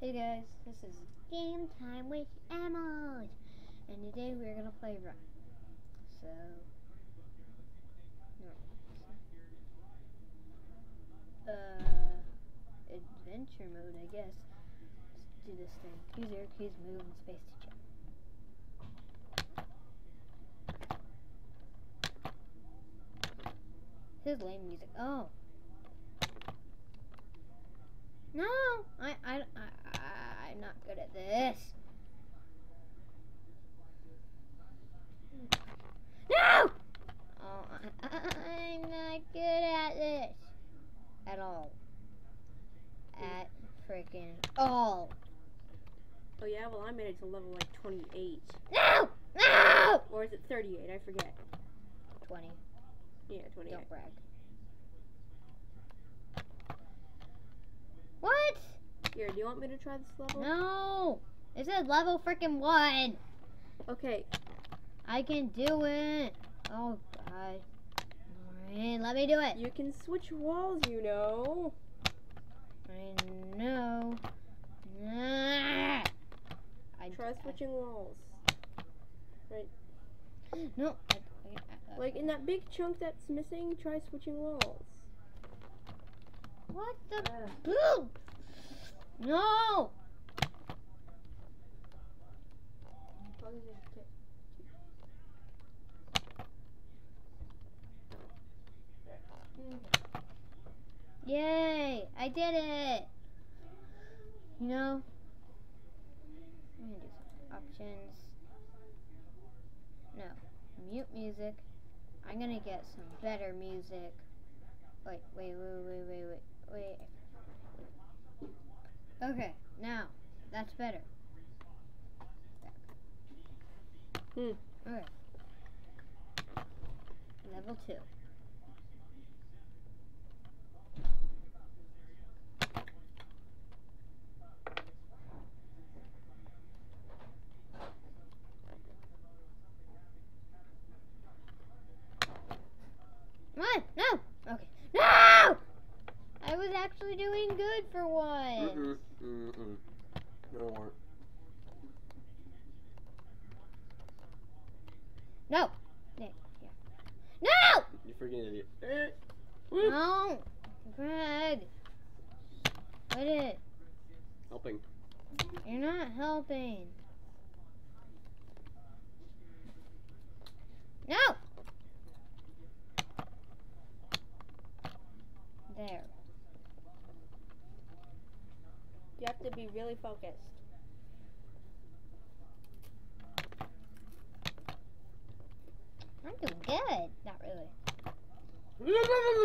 Hey guys, this is Game Time with Emily, and today we're gonna play Run. So, no. uh, adventure mode, I guess. Let's do this thing. Use arrow keys, move, and space to jump. His lame music. Oh. No, I, I, I, I'm not good at this. No! Oh, I'm not good at this. At all. At freaking all. Oh yeah, well I made it to level like 28. No! No! Or is it 38? I forget. 20. Yeah, 28. Don't brag. What? Here, do you want me to try this level? No! It says level freaking one. Okay, I can do it. Oh god. Alright, let me do it. you can switch walls, you know. I know. Ah. I Try switching walls. Right. No. I, I, I, Like in that big chunk that's missing, try switching walls. what the? Boo! No. Yay! I did it. You know. I'm gonna do some options. No, mute music. I'm gonna get some better music. Wait, wait, wait, wait, wait, wait, wait. Okay, now that's better. Hmm. Okay. Level two. What? No! Okay. No! I was actually doing good for once. Mm-mm. Mm-mm. No, it weren't. No! There, yeah. No! You freaking idiot. No! Greg! Quit it. Helping. You're not helping. No! There. You have to be really focused. I'm doing good. Not really.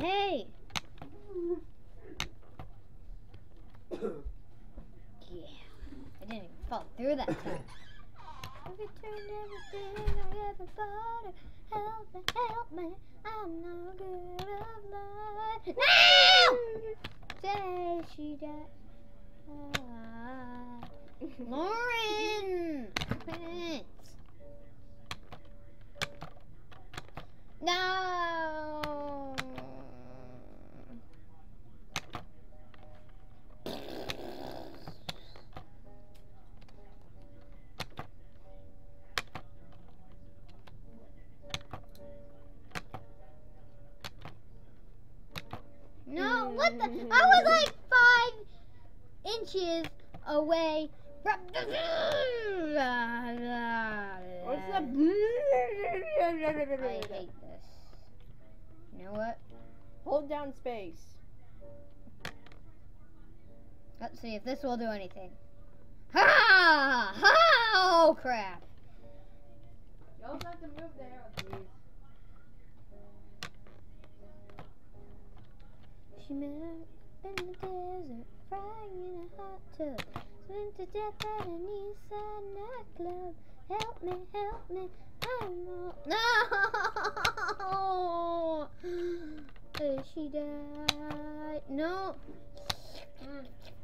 Hey! Yeah. I didn't even fall through that time. I've returned everything I ever. Help me, help me. I'm no good of. No! Say she died. Lauren! Quit. No! What the? I was like five inches away from the. What's I hate this. You know what? Hold down space. Let's see if this will do anything. Ha! Ha! Oh crap! You also have to move the arrow keys. She met up in the desert, frying in a hot tub. Swim to death at an east side nightclub. Help me, help me, I'm all... No! Uh, she died. No!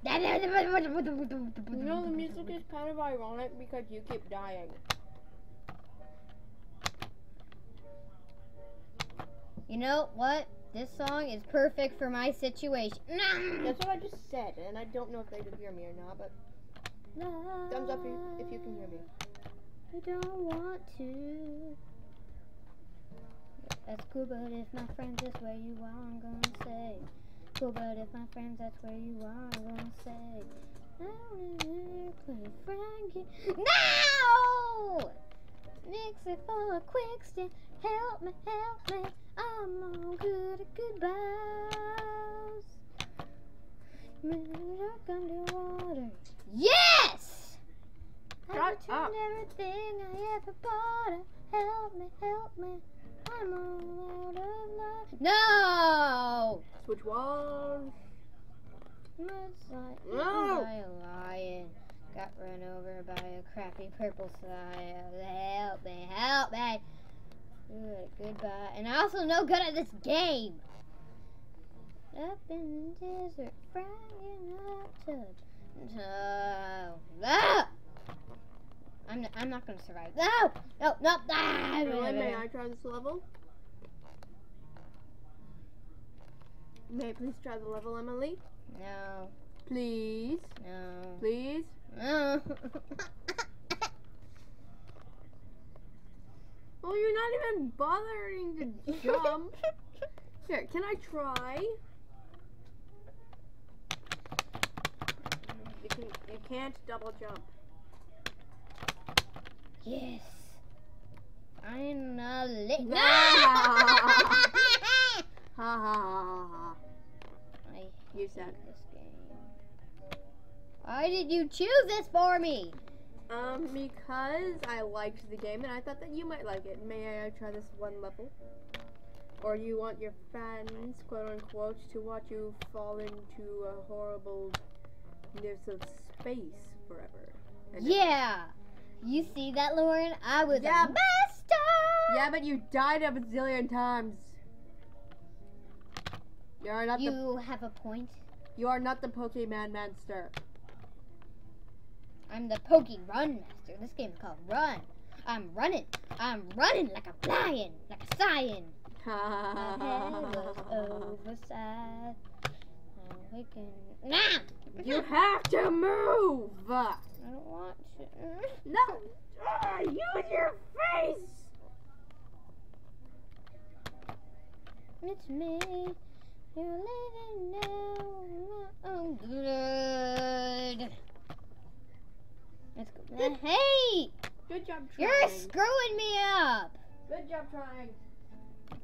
You know, the music is kind of ironic because you keep dying. You know what? This song is perfect for my situation. That's what I just said, and I don't know if they can hear me or not, but thumbs up if, if you can hear me. I don't want to. That's cool, but if my friends, that's where you are, I'm gonna say. Cool, but if my friends, that's where you are, I'm gonna say. I don't play Frankie. No! Mix it full of quicksand. Help me, help me. I'm all good at goodbyes. Stuck underwater. Yes! I returned everything I ever bought. Help me, help me. I'm all out of luck. No! Switch one. Mudslide No. by a lion. Got run over by a crappy purple scion. Help me, help me. Good, goodbye. And I also no good at this game. Up in the desert, frying hot tub. No. Ah! I'm, I'm not gonna survive. No! No, no! Ah! Really, may I try this level? May I please try the level, Emily? No, Please, no, please. No. Oh, you're not even bothering to jump. Here, can I try? You, can, you can't double jump. Yes. Finally. No! Ha ha ha ha You suck. Why did you choose this for me? Um, because I liked the game and I thought that you might like it. May I try this one level? Or you want your fans, quote unquote, to watch you fall into a horribleness of space forever? Yeah. You see that, Lauren? I was Yeah. a master. Yeah, but you died a bazillion times. You are not the You have a point. you are not the Pokemon monster. I'm the Pokey Run Master. This game's called Run. I'm running. I'm running like a lion, like a scion. My head was oversized. Now. Nah! you have to move. I don't want to. No, Ah, use your face. It's me. You're living now own blood. Let's go. Hey! Good job trying. You're screwing me up! Good job trying.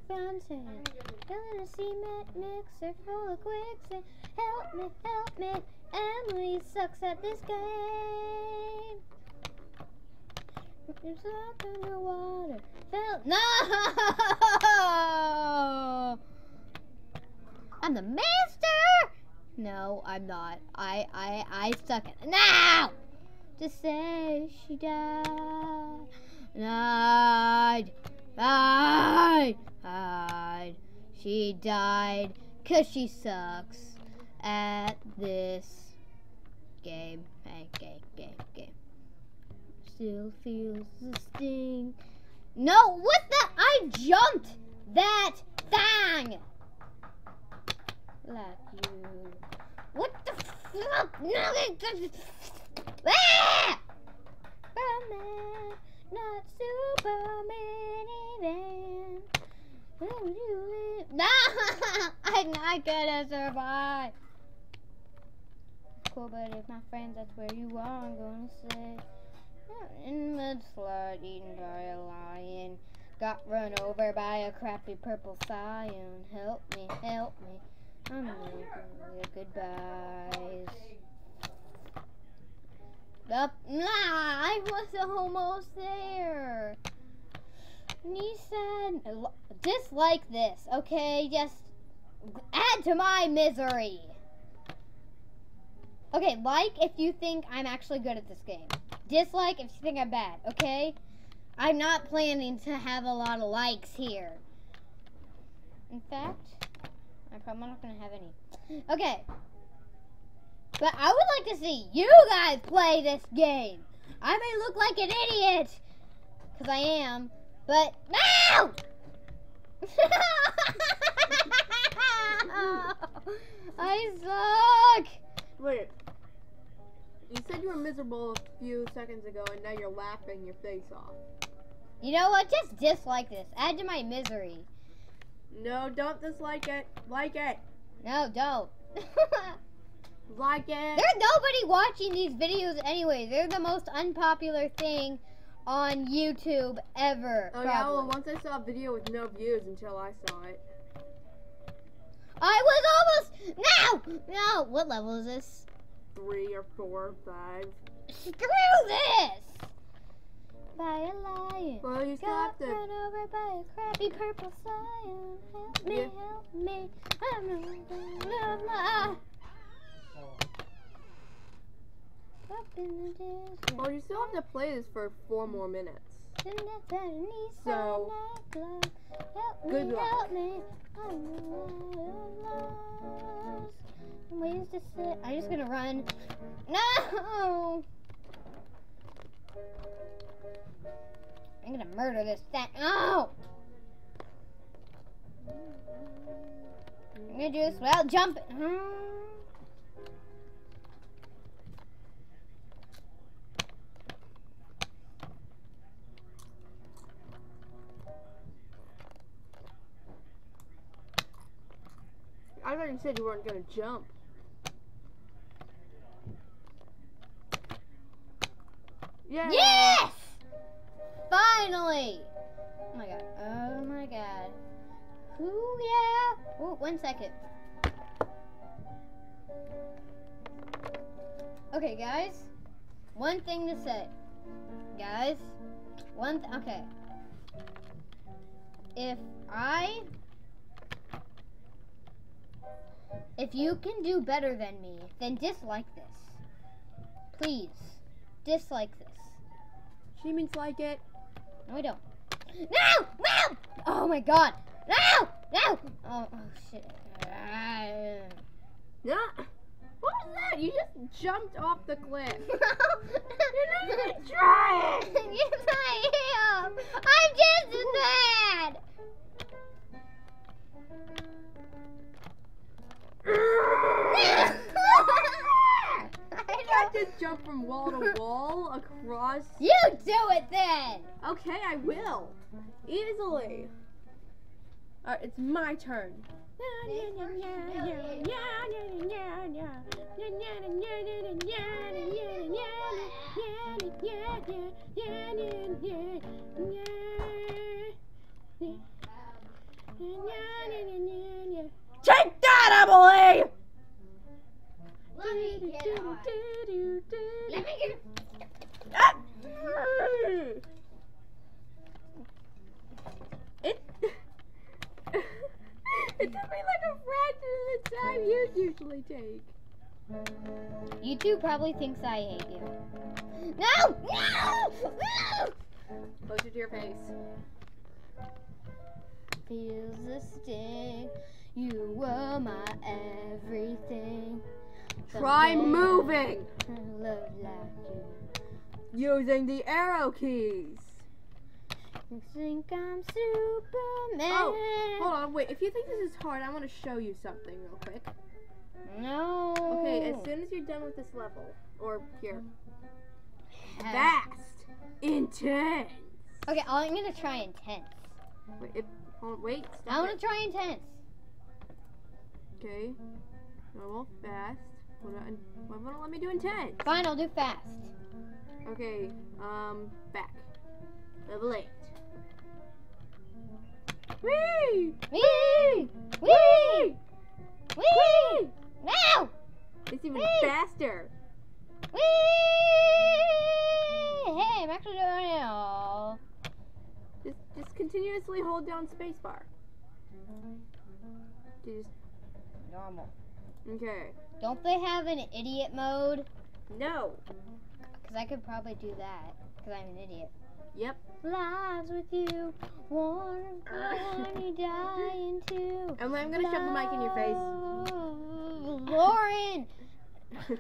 Fountain. Filling a cement mixer full of quicksand. Help me, help me. Emily sucks at this game. It's like underwater. Fell. No! I'm the master! No, I'm not. I, I, I suck at No! To say she died. Died. Died. Died. She died because she sucks at this game. Hey, game, game, game. Still feels the sting. No, what the? I jumped that thing. Like you. What the fuck? No. Ah! Superman, not Superman even. No, I'm not gonna survive. Cool, but if my friends, that's where you are, I'm gonna say. In mud mudslide, eaten by a lion. Got run over by a crappy purple scion. Help me, help me. I'm making goodbyes. Up, nah, I was almost there. Nissan, dislike this, okay? Just add to my misery. Okay, like if you think I'm actually good at this game. Dislike if you think I'm bad, okay? I'm not planning to have a lot of likes here. In fact, I'm probably not gonna have any. Okay. But I would like to see you guys play this game. I may look like an idiot, because I am, but no! I suck. Wait. You said you were miserable a few seconds ago, and now you're laughing your face off. You know what? Just dislike this. Add to my misery. No, don't dislike it. Like it. No, don't. Like it. There's nobody watching these videos anyway. They're the most unpopular thing on YouTube ever. Oh yeah, well once I saw a video with no views until I saw it. I was almost no, no. What level is this? Three or four, five. Screw this! By a lion. Well, you still Got have to. run over by a crappy purple scion. Help me, Yeah. help me. I'm no love life. Up in the desert. Well, you still have to play this for four more minutes. in that tiny So. Help me, good luck. help me. I'm. Ways to sit. I'm just gonna run. No! I'm gonna murder this thing. No! I'm gonna do this without jumping. Hmm. Thought you said you weren't gonna jump. Yeah. Yes! Finally! Oh my god. Oh my god. Ooh, yeah. Ooh, one second. Okay, guys. One thing to say. Guys. One okay. If I if you can do better than me, then dislike this. Please. Dislike this. She means like it. No, I don't. No! No! Oh my god! No! No! Oh, oh shit. No! What was that? You just jumped off the cliff. You're not even trying. yes, I am. I'm just as I just jump from wall to wall across. You do it then. Okay, I will. Easily. Alright, it's my turn. Take It it took me like a fraction of the time you usually take. You two probably thinks I hate you. No! No! No! Closer to your face. Feels the sting. You were my everything. Try Someday moving I love like using the arrow keys. you. Think I'm Superman? Oh, hold on, wait. If you think this is hard, I want to show you something real quick. No. Okay, as soon as you're done with this level, or here, fast, intense. Okay, I'm gonna try intense. Wait, if, hold on, wait, I wanna try intense. Okay, normal, fast. What I, why won't let me do intense? Fine, I'll do fast. Okay, um, back. Level 8. Whee! Whee! Whee! Whee! No! It's even Whee! faster. Whee! Hey, I'm actually doing it all. Just, just continuously hold down spacebar. Just, Normal. okay. Don't they have an idiot mode? No. I could probably do that. Because I'm an idiot. Yep. Lives with you, warm and you dying too. Emily, I'm gonna shove the mic in your face. Lauren!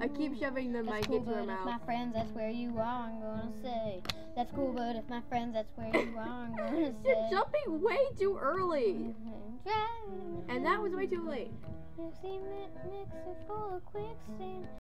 I keep shoving the That's mic cool, into but her if my mouth. friends, that's where you are, I'm gonna say. That's cool, but if my friends, that's where you are, I'm gonna say. You're jumping way too early. Mm-hmm. And that was way too late. You see me mixer full of quicksand.